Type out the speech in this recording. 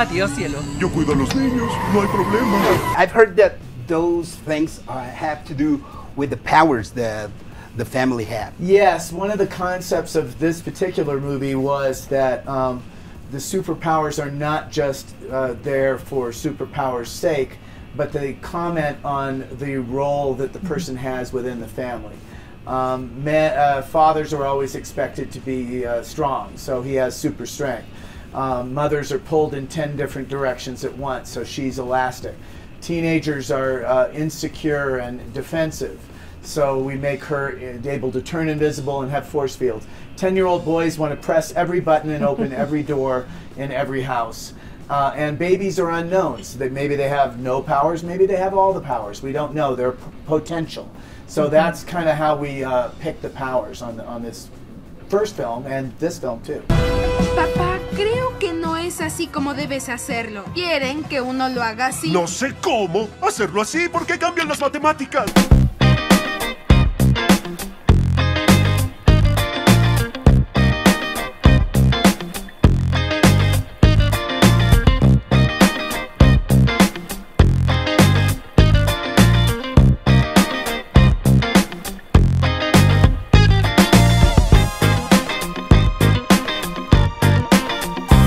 Adiós, cielo. Yo cuido a los niños, no hay problema. I've heard that those things uh, have to do with the powers that the family have. Yes, one of the concepts of this particular movie was that um, the superpowers are not just uh, there for superpowers' sake, but they comment on the role that the person has within the family. Um, men, uh, fathers are always expected to be uh, strong, so he has super strength. Um, mothers are pulled in 10 different directions at once, so she's elastic. Teenagers are uh, insecure and defensive, so we make her able to turn invisible and have force fields. 10 year old boys want to press every button and open every door in every house. Uh, and babies are unknowns. They, maybe they have no powers, maybe they have all the powers. We don't know. They're p- potential. So that's kind of how we uh, pick the powers on, the, on this first film and this film too. Creo que no es así como debes hacerlo. Quieren que uno lo haga así. No sé cómo hacerlo así porque cambian las matemáticas.